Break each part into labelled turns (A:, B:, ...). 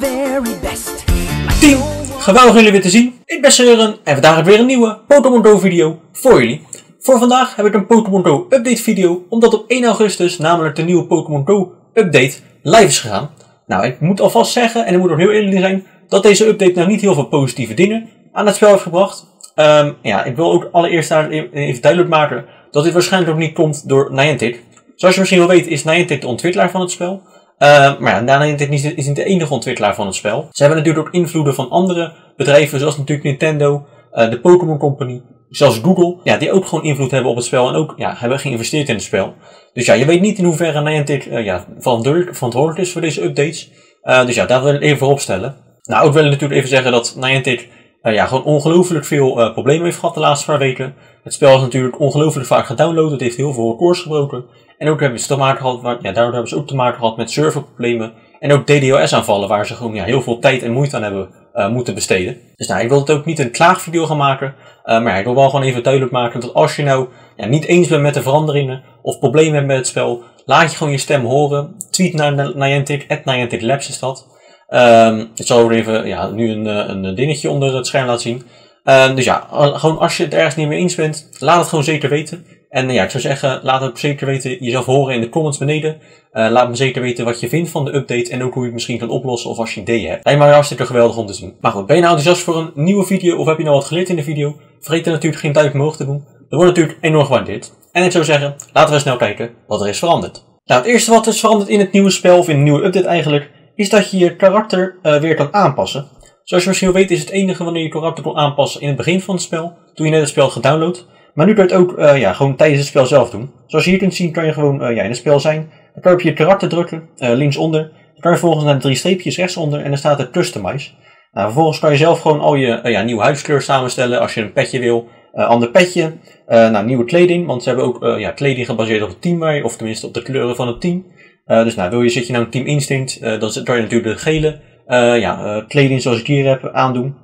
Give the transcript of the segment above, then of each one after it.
A: very best.
B: 10. Geweldig jullie weer te zien. Ik ben Søren en vandaag heb ik weer een nieuwe Pokémon Go video voor jullie. Voor vandaag heb ik een Pokémon Go update video, omdat op 1 augustus namelijk de nieuwe Pokémon Go update live is gegaan. Nou, ik moet alvast zeggen, en ik moet nog heel eerlijk zijn, dat deze update nou niet heel veel positieve dingen aan het spel heeft gebracht. Ehm, ja, ik wil ook allereerst daar e- even duidelijk maken dat dit waarschijnlijk ook niet komt door Niantic. Zoals je misschien wel weet is Niantic de ontwikkelaar van het spel. Uh, maar ja, Niantic is, niet de enige ontwikkelaar van het spel. Ze hebben natuurlijk ook invloeden van andere bedrijven, zoals natuurlijk Nintendo, uh, de Pokémon Company, zelfs Google. Ja, die ook gewoon invloed hebben op het spel en ook ja, hebben geïnvesteerd in het spel. Dus ja, je weet niet in hoeverre Niantic uh, ja, verantwoordelijk is voor deze updates. dus ja, daar wil ik even voorop stellen. Nou, ook wil ik natuurlijk even zeggen dat Niantic ja, gewoon ongelooflijk veel problemen heeft gehad de laatste paar weken. Het spel is natuurlijk ongelooflijk vaak gedownload. Het heeft heel veel records gebroken. En ook hebben ze te maken gehad, ja, daardoor hebben ze ook te maken gehad met serverproblemen. En ook DDoS-aanvallen, waar ze gewoon ja, heel veel tijd en moeite aan hebben uh, moeten besteden. Dus nou, ik wil het ook niet een klaagvideo gaan maken. Uh, maar ik wil wel gewoon even duidelijk maken dat als je nou ja, niet eens bent met de veranderingen of problemen hebt met het spel, laat je gewoon je stem horen. Tweet naar Niantic, at Niantic Labs is dat. Um, ik zal even ja, nu een, eh, een dingetje onder het scherm laten zien. Um, dus ja, gewoon als je het ergens niet mee eens bent, laat het gewoon zeker weten. En ja, ik zou zeggen, laat het zeker weten jezelf horen in de comments beneden. Uh, laat me zeker weten wat je vindt van de update en ook hoe je het misschien kan oplossen of als je ideeën hebt. Lijkt me hartstikke geweldig om te zien. Maar goed, ben je nou enthousiast voor een nieuwe video of heb je nou wat geleerd in de video? Vergeet dan natuurlijk geen duimpje omhoog te doen. Dat wordt natuurlijk enorm gewaardeerd. En ik zou zeggen, laten we snel kijken wat er is veranderd. Nou, het eerste wat is veranderd in het nieuwe spel, of in de nieuwe update eigenlijk, is dat je je karakter uh, weer kan aanpassen. Zoals je misschien wel weet is het enige wanneer je karakter kon aanpassen in het begin van het spel, toen je net het spel gedownload. Maar nu kan je het ook uh, ja, gewoon tijdens het spel zelf doen. Zoals je hier kunt zien kan je gewoon uh, ja, in het spel zijn. Dan kan je op je karakter drukken, uh, linksonder. Dan kan je vervolgens naar de drie streepjes rechtsonder en dan staat er Customize. Nou, vervolgens kan je zelf gewoon al je ja, nieuwe huidskleur samenstellen als je een petje wil. ander petje, nou, nieuwe kleding, want ze hebben ook ja, kleding gebaseerd op het team waar je, of tenminste op de kleuren van het team. dus nou, wil je, zit je nou een Team Instinct, dan kan je natuurlijk de gele ja, kleding zoals ik hier heb aandoen.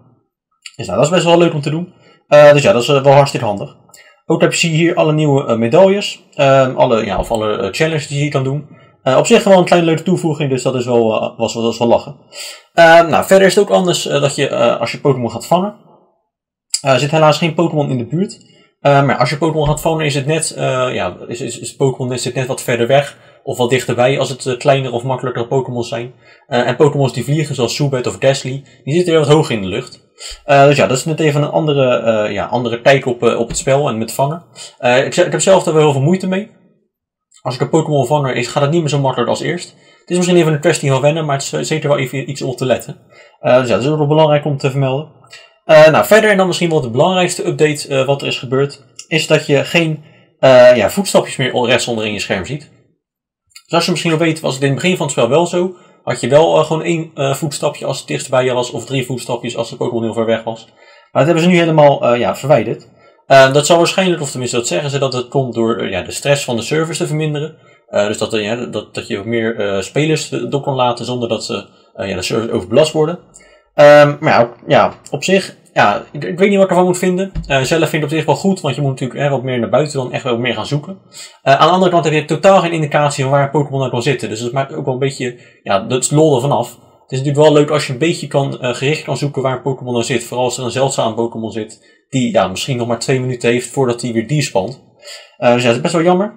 B: Dus nou, dat is best wel leuk om te doen. Dus ja, dat is wel hartstikke handig. Ook heb je hier alle nieuwe uh, medailles, uh, alle, ja, of alle uh, challenges die je kan doen. Uh, op zich wel een kleine leuke toevoeging, dus dat is wel, was, was wel lachen. Ehm, nou, verder is het ook anders dat je, als je Pokémon gaat vangen. Er zit helaas geen Pokémon in de buurt. maar als je Pokémon gaat vangen is het net, ja, is, is, is Pokémon net wat verder weg of wat dichterbij als het kleiner of makkelijker Pokémon zijn. en Pokémons die vliegen, zoals Zubat of Gastly, die zitten weer wat hoger in de lucht. Uh, dus ja, dat is net even een andere, uh, ja, andere kijk op, uh, op het spel en met vangen. ik, ik heb zelf daar wel heel veel moeite mee. Als ik een Pokémon vanger is, gaat het niet meer zo makkelijk als eerst. Het is misschien even een kwestie van wennen, maar het is zeker wel even iets om te letten. dus ja, dat is ook wel belangrijk om te vermelden. nou, verder en dan misschien wel de belangrijkste update wat er is gebeurd, is dat je geen ja, voetstapjes meer rechts onder in je scherm ziet. Zoals je misschien wel weet, was het in het begin van het spel wel zo had je wel uh, gewoon één uh, voetstapje als het dichtst bij je was, of drie voetstapjes als de Pokémon heel ver weg was. Maar dat hebben ze nu helemaal uh, ja, verwijderd. dat zal waarschijnlijk, of tenminste dat zeggen ze, dat het komt door ja, de stress van de servers te verminderen. dus dat, dat, dat je meer spelers door kan laten zonder dat ze, ja, de servers overbelast worden. Um, maar ja, ja, op zich ja, ik, weet niet wat ik ervan moet vinden. Uh, zelf vind ik op zich wel goed, want je moet natuurlijk hè, wat meer naar buiten dan echt wel meer gaan zoeken. Uh, aan de andere kant heb je totaal geen indicatie van waar Pokémon nou kan zitten. Dus dat maakt ook wel een beetje, ja, dat lol ervan af. Het is natuurlijk wel leuk als je een beetje kan, uh, gericht kan zoeken waar Pokémon nou zit. Vooral als er een zeldzaam Pokémon zit, die ja, misschien nog maar twee minuten heeft voordat hij weer despant. dus ja, dat is best wel jammer.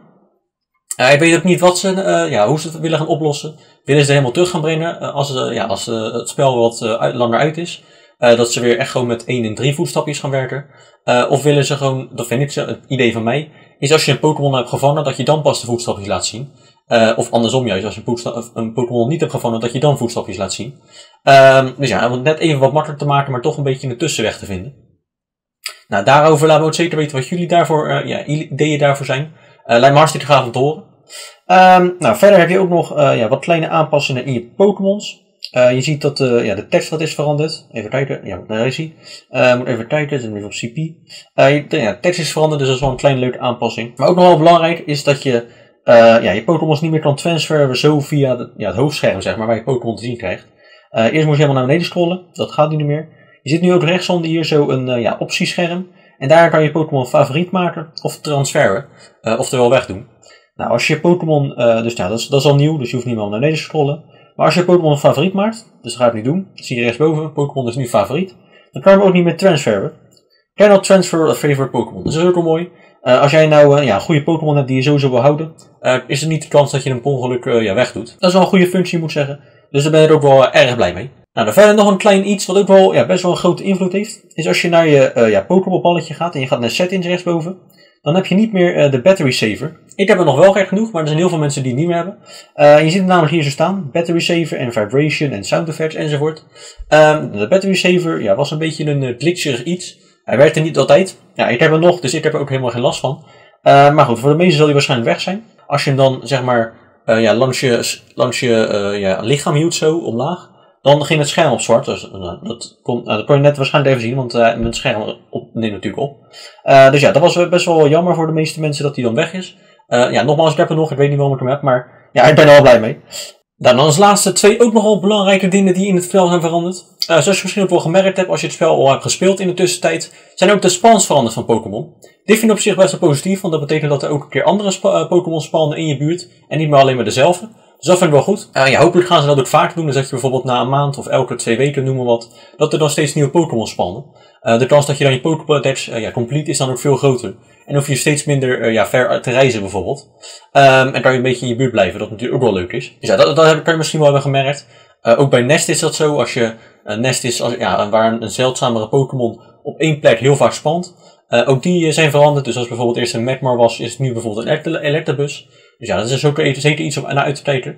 B: ik weet ook niet wat ze, ja, hoe ze het willen gaan oplossen. Willen ze het helemaal terug gaan brengen als, ja, als het spel wat langer uit is? Uh, dat ze weer echt gewoon met 1 en 3 voetstapjes gaan werken. Uh, of willen ze gewoon, dat vind ik zo, het idee van mij, is als je een Pokémon hebt gevangen, dat je dan pas de voetstapjes laat zien. Uh, of andersom juist, als je een Pokémon niet hebt gevangen, dat je dan voetstapjes laat zien. Uh, dus ja, om het net even wat makkelijker te maken, maar toch een beetje een tussenweg te vinden. Nou, daarover laten we ook zeker weten wat jullie daarvoor, ja, ideeën daarvoor zijn. lijkt me hartstikke gaaf om te horen. Ehm, nou, verder heb je ook nog ja, wat kleine aanpassingen in je Pokémons. Uh, je ziet dat uh, ja, de tekst wat is veranderd. Even kijken. Ja, daar is hij. Uh, moet even kijken. Zit even op CP. de ja, tekst is veranderd, dus dat is wel een kleine leuke aanpassing. Maar ook nog wel belangrijk is dat je ja, je Pokémon niet meer kan transferen zo via ja, het hoofdscherm, zeg maar, waar je Pokémon te zien krijgt. eerst moest je helemaal naar beneden scrollen. Dat gaat nu niet meer. Je ziet nu ook rechtsonder hier zo een ja, optiescherm. En daar kan je Pokémon favoriet maken of transferen. oftewel wegdoen. Nou, als je Pokémon, dus nou, dat is, dat is al nieuw, dus je hoeft niet meer naar beneden te scrollen. Maar als je Pokémon favoriet maakt, dus dat ga ik niet doen, zie je rechtsboven, Pokémon is nu favoriet, dan kan je hem ook niet meer transferen. Cannot transfer a favorite Pokémon. Dat is ook wel mooi. Uh, als jij nou uh, ja, een goede Pokémon hebt die je sowieso wil houden, uh, is er niet de kans dat je hem per ongeluk ja, wegdoet. Dat is wel een goede functie, moet zeggen. Dus daar ben je er ook wel erg blij mee. Nou, dan verder nog een klein iets wat ook wel ja, best wel een grote invloed heeft. Is als je naar je ja, Pokémon balletje gaat en je gaat naar settings rechtsboven. Dan heb je niet meer de battery saver. Ik heb het nog wel gek genoeg, maar er zijn heel veel mensen die het niet meer hebben. je ziet het namelijk hier zo staan. Battery saver en vibration en sound effects enzovoort. Um, de battery saver ja, was een beetje een glitcherig iets. Hij werkte niet altijd. Ja, ik heb hem nog, dus ik heb er ook helemaal geen last van. Maar goed, voor de meeste zal hij waarschijnlijk weg zijn. Als je hem dan, zeg maar, ja, langs je, ja, lichaam hield zo, omlaag. Dan ging het scherm op zwart. Dus, dat, kon, dat kon je net waarschijnlijk even zien, want mijn scherm op, neemt natuurlijk op. dus ja, dat was best wel jammer voor de meeste mensen dat hij dan weg is. ja, nogmaals, ik heb hem nog, ik weet niet waarom ik hem heb, maar ja, ik ben er wel blij mee. Dan als laatste twee ook nogal belangrijke dingen die in het spel zijn veranderd. Zoals je misschien ook wel gemerkt hebt als je het spel al hebt gespeeld in de tussentijd, zijn ook de spawns veranderd van Pokémon. Dit vind ik op zich best wel positief, want dat betekent dat er ook een keer andere Pokémon spawnen in je buurt en niet meer alleen maar dezelfde. Dus dat vind ik wel goed. Ja, hopelijk gaan ze dat ook vaak doen, dus dat je bijvoorbeeld na een maand of elke twee weken, noemen wat, dat er dan steeds nieuwe Pokémon spawnen. de kans dat je dan je Pokémon attach ja, complete is dan ook veel groter. En hoef je steeds minder uh, ja, ver te reizen bijvoorbeeld. Um, en kan je een beetje in je buurt blijven, dat natuurlijk ook wel leuk is. Dus ja, dat, dat kan je misschien wel hebben gemerkt. Ook bij Nest is dat zo. Als je Nest is als, ja, waar een, een zeldzamere Pokémon op één plek heel vaak spant. Ook die zijn veranderd. Dus als bijvoorbeeld eerst een Magmar was, is het nu bijvoorbeeld een Electabuzz. Dus ja, dat is ook zeker iets om naar uit te kijken.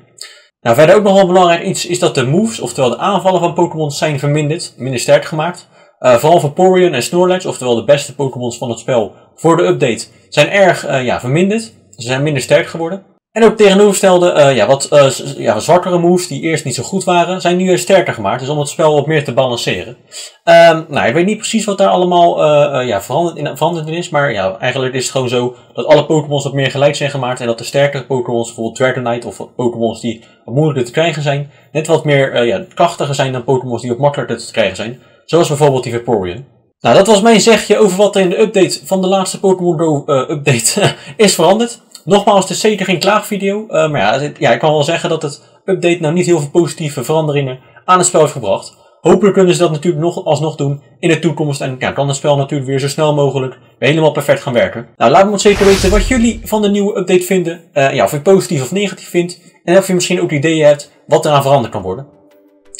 B: Nou, verder ook nog wel belangrijk iets is dat de moves, oftewel de aanvallen van Pokémon, zijn verminderd, minder sterk gemaakt. Uh, vooral Vaporeon en Snorlax, oftewel de beste Pokémons van het spel voor de update, zijn erg ja, verminderd. Ze zijn minder sterk geworden. En ook tegenovergestelde, uh, ja, wat ja, zwakkere moves die eerst niet zo goed waren, zijn nu sterker gemaakt. Dus om het spel wat meer te balanceren. Um, nou, ik weet niet precies wat daar allemaal ja, veranderd, in, veranderd is. Maar ja, eigenlijk is het gewoon zo dat alle Pokémons wat meer gelijk zijn gemaakt. En dat de sterkere Pokémons, bijvoorbeeld Dragonite of Pokémons die moeilijker te krijgen zijn, net wat meer ja, krachtiger zijn dan Pokémons die wat makkelijker te krijgen zijn. Zoals bijvoorbeeld die Vaporeon. Nou, dat was mijn zegje over wat er in de update van de laatste Pokémon Go update is veranderd. Nogmaals, het is zeker geen klaagvideo. Uh, maar ja, ja, ik kan wel zeggen dat het update nou niet heel veel positieve veranderingen aan het spel heeft gebracht. Hopelijk kunnen ze dat natuurlijk nog alsnog doen in de toekomst. En ja, kan het spel natuurlijk weer zo snel mogelijk helemaal perfect gaan werken. Nou, laat me ons zeker weten wat jullie van de nieuwe update vinden. Uh, ja, of je positief of negatief vindt. En of je misschien ook ideeën hebt wat eraan veranderd kan worden.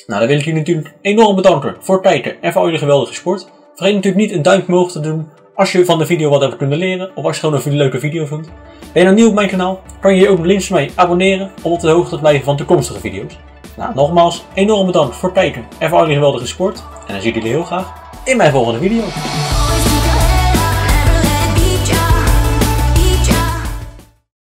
B: Nou, dan wil ik jullie natuurlijk enorm bedanken voor het kijken en voor al jullie geweldige sport. Vergeet natuurlijk niet een duimpje omhoog te doen als je van de video wat hebt kunnen leren. Of als je gewoon een leuke video vindt. Ben je nou nieuw op mijn kanaal, kan je je ook links mee abonneren om op de hoogte te blijven van toekomstige video's. Nou, nogmaals, enorm bedankt voor het kijken en voor al geweldige sport. En dan zie ik jullie heel graag in mijn volgende video.